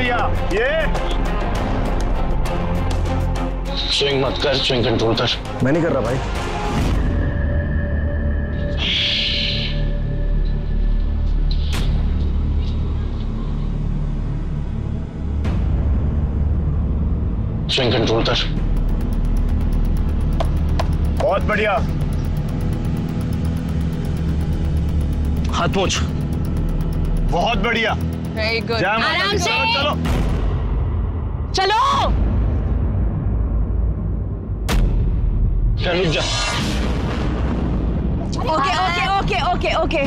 ये स्विंग मत कर स्विंग कंट्रोल कर। मैं नहीं कर रहा भाई। स्विंग कंट्रोल कर। बहुत बढ़िया। हाथ पहुँच बहुत बढ़िया। वेरी गुड आराम से। चलो चलो। चल। जा। Okay okay okay okay okay.